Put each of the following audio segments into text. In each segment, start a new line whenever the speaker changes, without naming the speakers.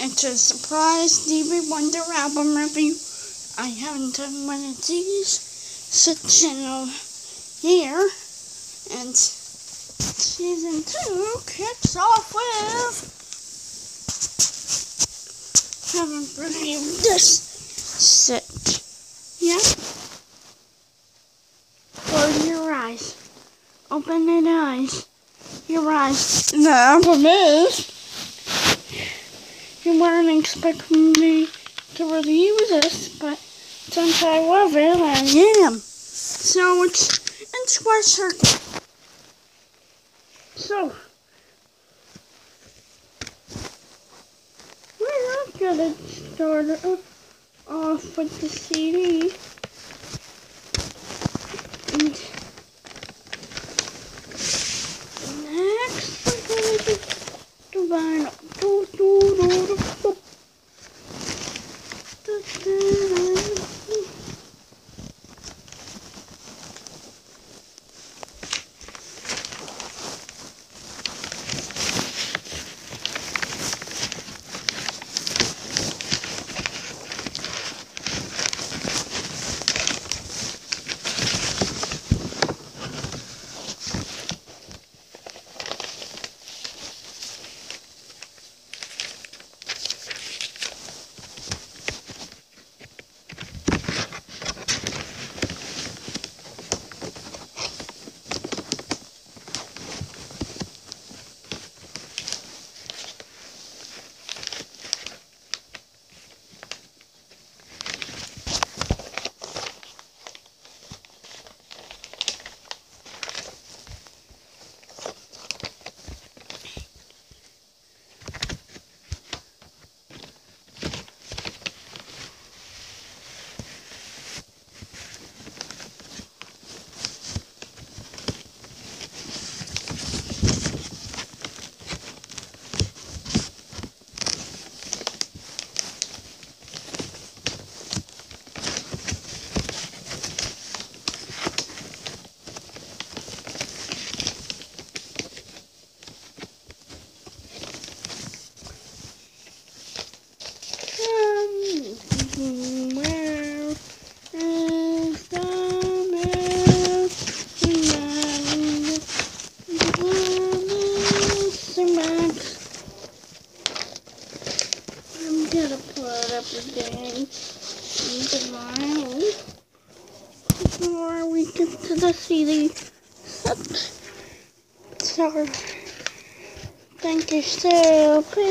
It's a surprise Stevie Wonder album review. I haven't done one of these such in a year. And season two kicks off with haven't reviewed this set yet. Close your eyes. Open your eyes. Your eyes. The album is you weren't expecting me to review this, but since I love it, I am. So it's it's Square Circle. So we're not gonna start off with the CD. And next we're gonna do the vinyl. Do, do, do, do, do. Da, da, da. Um, where is the I'm gonna put up again the vinyl before we get to the CD set. So, thank you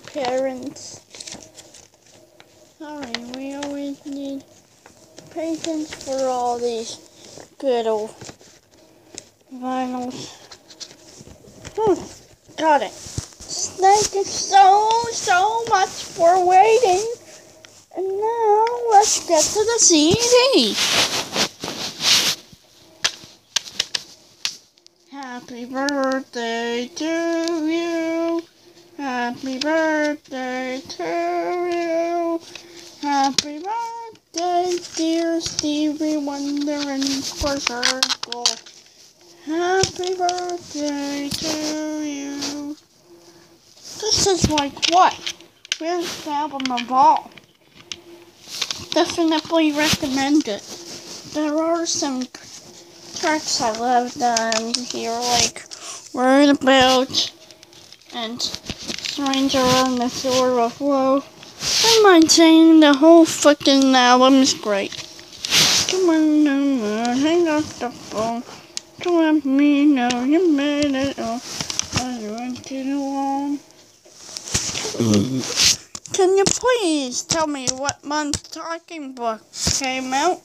parents. Sorry, we always need patience for all these good old vinyls. Hmm, got it. Thank you so, so much for waiting. And now let's get to the CD. Happy birthday to you. Happy birthday to you. Happy birthday, dear Stevie Wonder and Circle. Happy birthday to you. This is like what? Best album of all. Definitely recommend it. There are some tracks I love down here, like Worried About and Stranger on the Shore of Love. I mind saying the whole fucking album is great. Come on, on, hang up the phone. To let me know you made it all. I went to the wall. Can you please tell me what month Talking Book came out?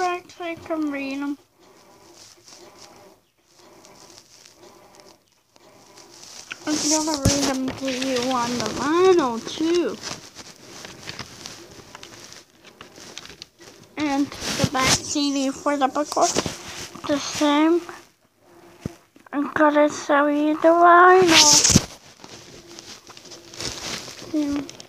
The tracks I can read them. I'm gonna read them to you on the vinyl too. And the back CD for the book was the same. I'm gonna show you the vinyl. Yeah.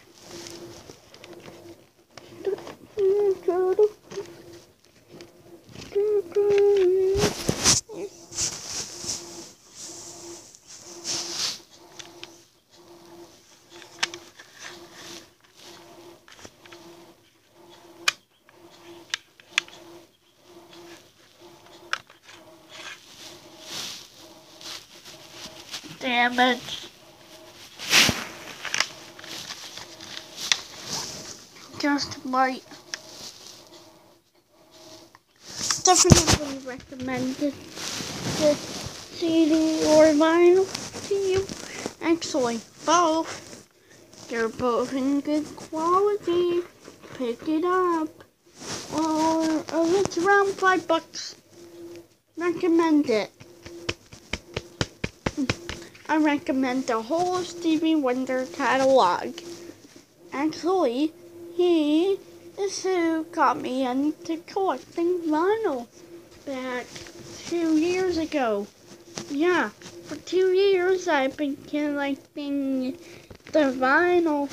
Definitely recommend the CD or vinyl to you. Actually, both. They're both in good quality. Pick it up. Or oh, it's around five bucks. Recommend it. I recommend the whole Stevie Wonder catalog. Actually, he is who got me into collecting vinyl back two years ago. Yeah, for two years I've been collecting the vinyl.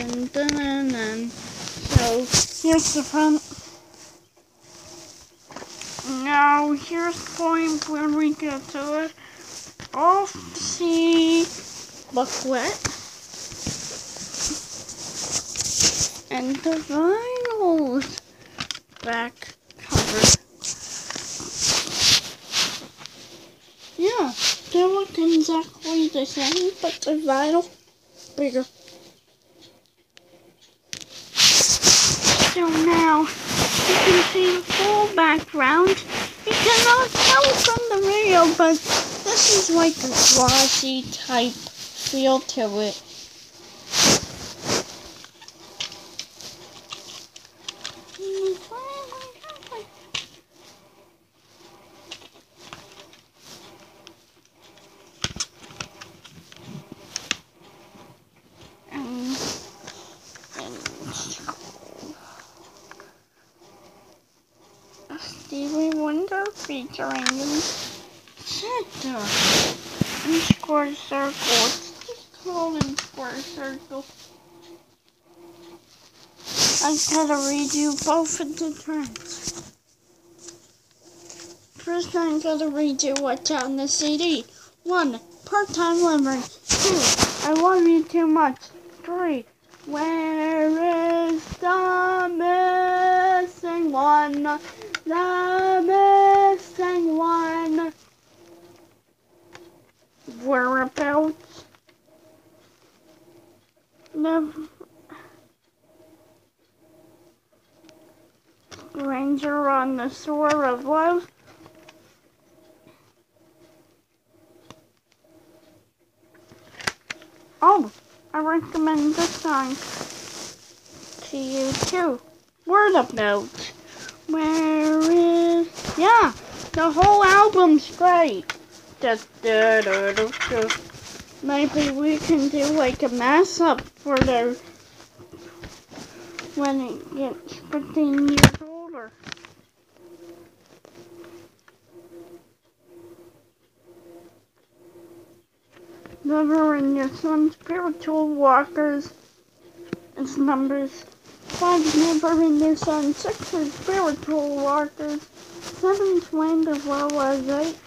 So here's the front. Now here's the point where we get to it. Off the booklet and the vinyls back cover. Yeah, they look exactly the same, but the vinyl bigger. So now you can see the full background. You cannot tell from the video, but this is like a glossy type feel to it. Featuring in center in square circle. It's just called in square circle. I gotta redo both of the tracks. First, I gotta redo what's on the CD. One, part-time living. Two, I love you too much. Three, where is the missing one? The missing one. Whereabouts? Never. Ranger on the Sword of Love. Oh, I recommend this song to you too. Word of note. Where is yeah, the whole album's great. Just da, da, da, da. Maybe we can do like a mass up for the when it gets 15 years older. Never in your son spiritual walkers is numbers five never in your son six spiritual walkers seven twain as well as eight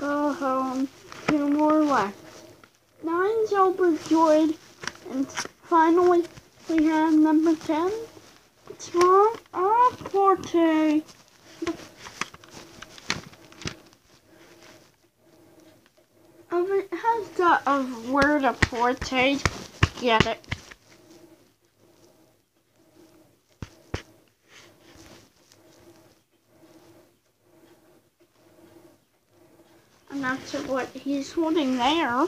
go home. Two more left. Nine's overjoyed and finally we have number ten. It's wrong ah forte. Oh, it has got a word of forte. Get it. Not sure what he's holding there.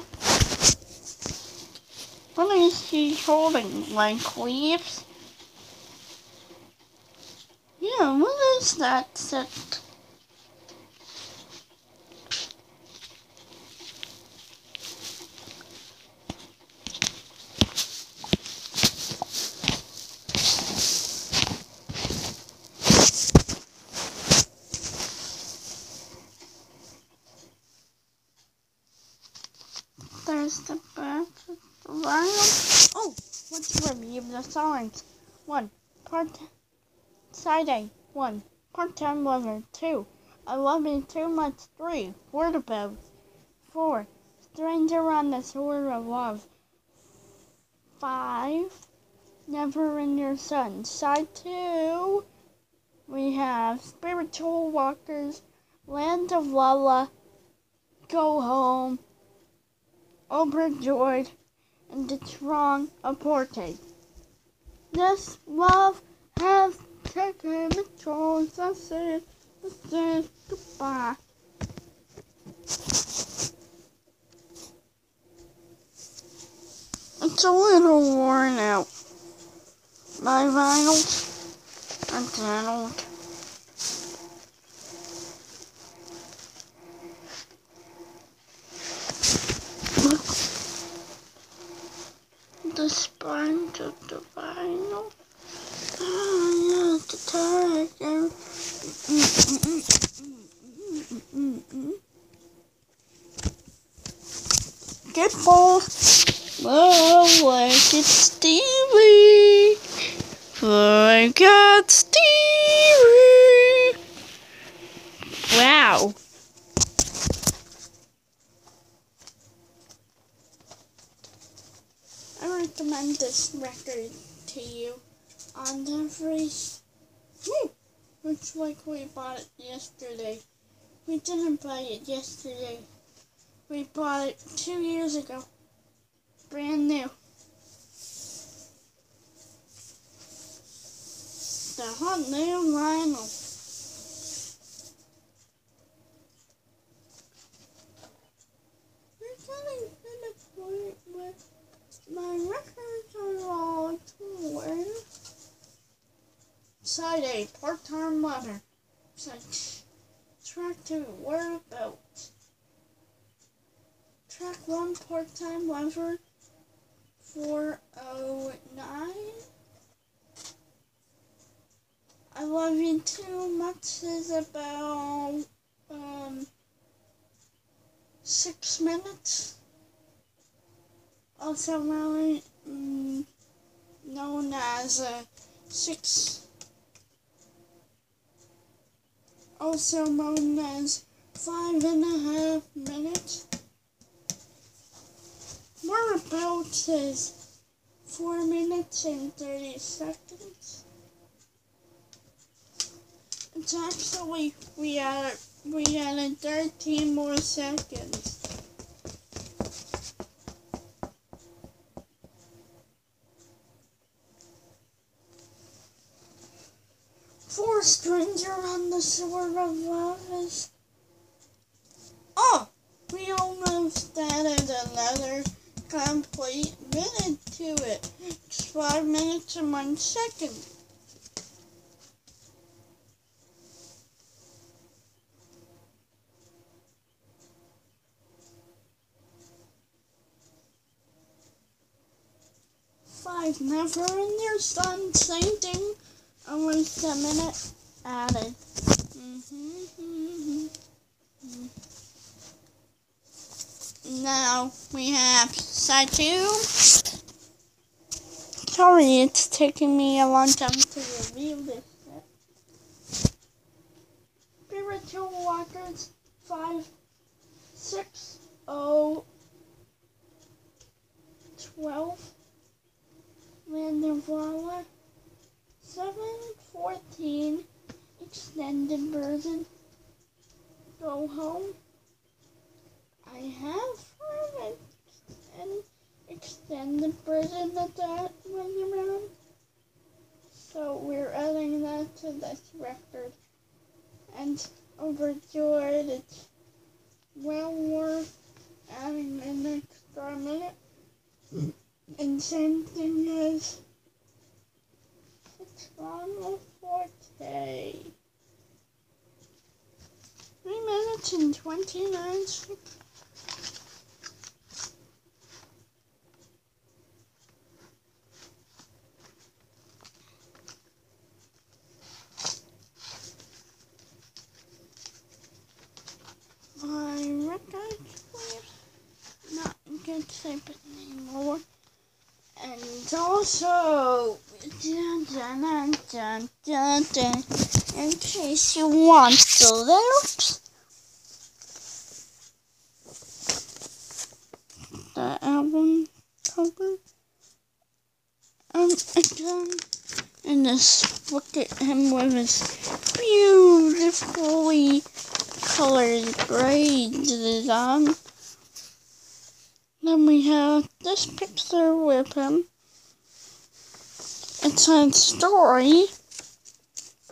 What is he holding? Like leaves? Yeah, what is that? Set? There's the back of the vinyl. Oh, let's songs. One, part side A. One, part-time lover. Two, I love you too much. Three, word about. Four, stranger on the sword of love. Five, never in your sun. Side two, we have spiritual walkers, land of Lala, go home overjoyed and the strong Apartheid. This love has taken its choice. I said, I goodbye. It's a little worn out. My vinyls are channeled. The spine to the vinyl. Oh, yeah, the tiger. Get ball. Oh, like it's Stevie. Got Stevie. Wow. I recommend this record to you on every. Woo! Looks like we bought it yesterday. We didn't buy it yesterday. We bought it two years ago. Brand new. The hot new vinyl. We're getting to the point where my records are all torn. Side A, part-time mother. Side track two, whereabouts. Track one, part-time lover. 409. I love you too much is about um six minutes. Also known, mm, known as a six. Also known as five and a half minutes. Whereabouts is four minutes and thirty seconds. It's actually we had we had 13 more seconds. Four stranger on the sword of love is. Oh, we almost added another complete minute to it. It's five minutes and one second. Five never in your sun same thing. Almost a minute added. Mm-hmm. Now we have side two. Sorry, it's taking me a long time to review this. Spiritual Walkers five six oh twelve. Vanderwalla 714 extended version. Go home. I have heard an extended version of that running around. So we're adding that to this record. And overjoyed, it's well worth adding an extra minute. And same thing as Trauma Forte. Three minutes and 29 seconds. My record not good anymore. And also, dun, dun, dun, dun, dun, in case you want the lyrics, the album cover, um, again, and just look at him with his beautifully colored braids on. Then we have this picture with him. It's a story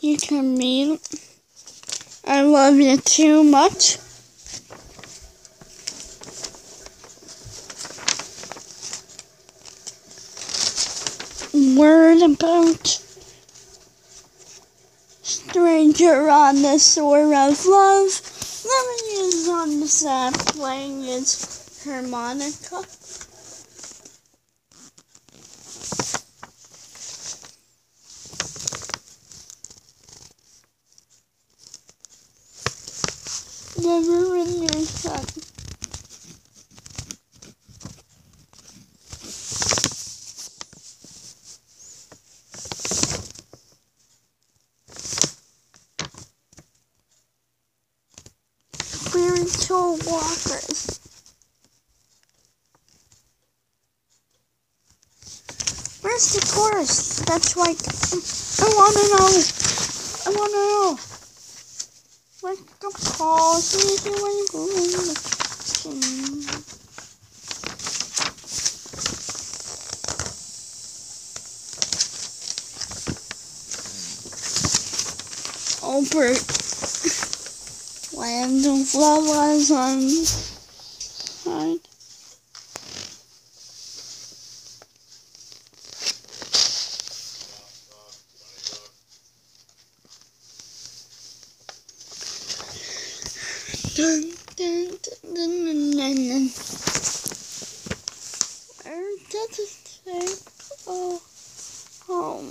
you can read. I love you too much. Word about Stranger on the Shore of Love. Lemon is on the side playing his harmonica. Never in your sun. Spiritual walkers. Where's the chorus? That's like, I wanna know. I wanna know. Where's the chorus? Albert Land of Flowers on side. Dun, dun, dun, dun, dun, dun, dun. Where does it say? Oh, home.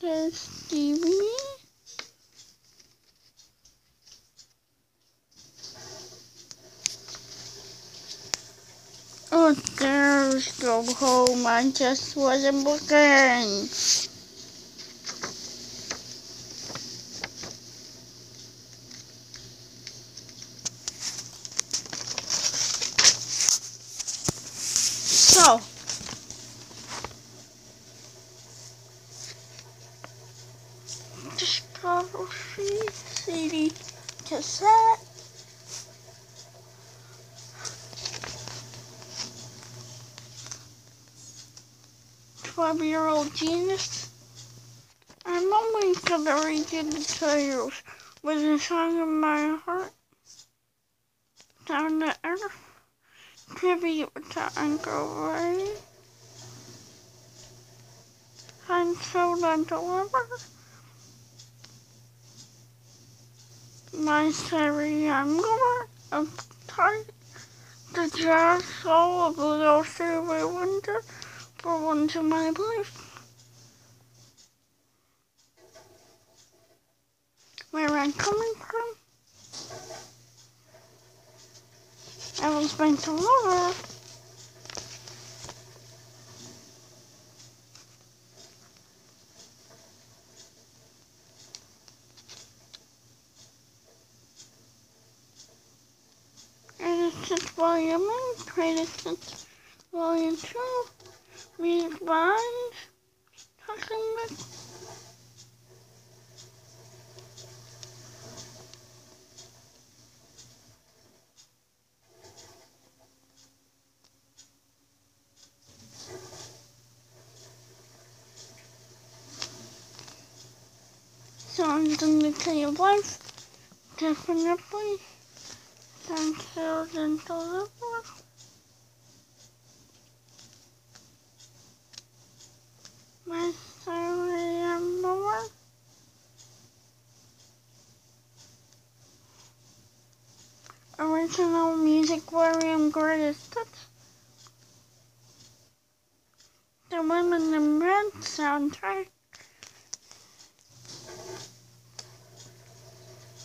There's Stevie. Oh, there's the home. I just wasn't looking. So, Discovery CD cassette. Twelve-year-old genius. I'm only gonna read you the tales with a song in my heart. Down to earth. Tribute to Uncle Ray. And so then deliver. My Sarah Younger of Tight. The jazz soul of Little Silver Winter for one to my place. Where I'm coming from. I was going to just volume 1, greatest volume 2, music bonds, talking about songs in the Tree of Life. Definitely. Thank you, and. My story and more. Original variant greatest. The Women in Red soundtrack.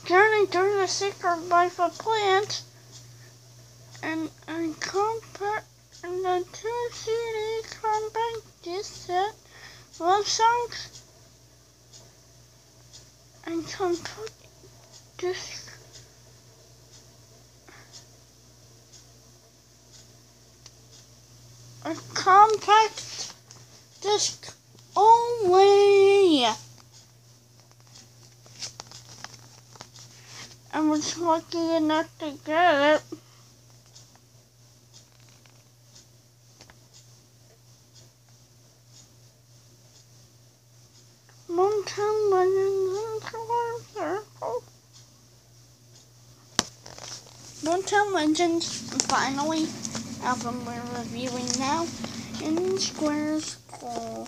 Journey through the secret life of plant and compact and the two CD compact disc set love songs and compact disc a compact disc only. I was lucky enough to get it. Mountain Legends and Circle. Mountain Legends, finally, album we're reviewing now in Square School.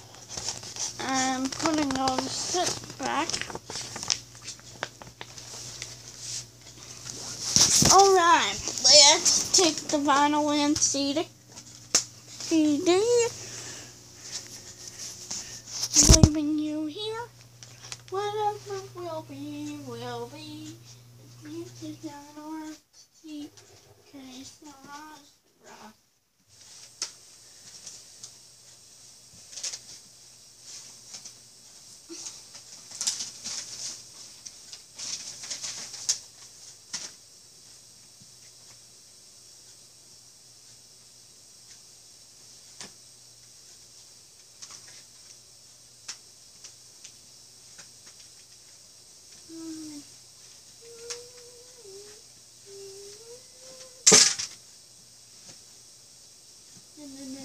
I'm putting the sit back. Alright, let's take the vinyl and CD. CD. Leaving you here. Whatever will be, will be. Did not or see, case and then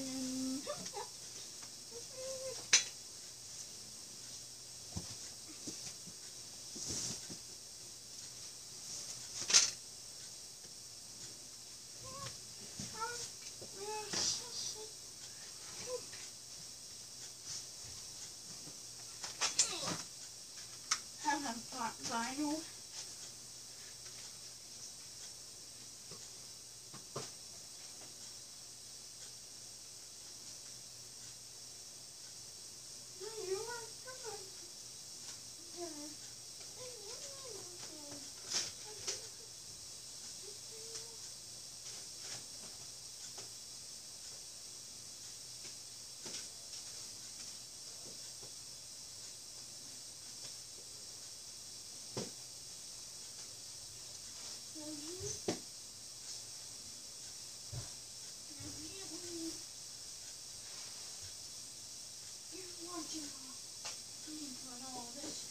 我记着了，这，我在。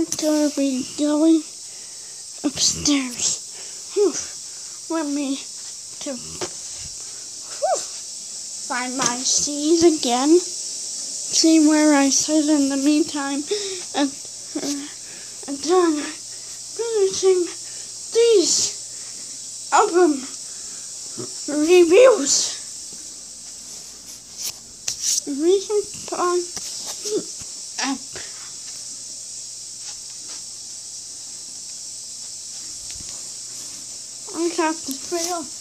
You're gonna be going upstairs. Let me to find my seeds again. See where I sit in the meantime, and uh, and done finishing these album reviews. Recent Have to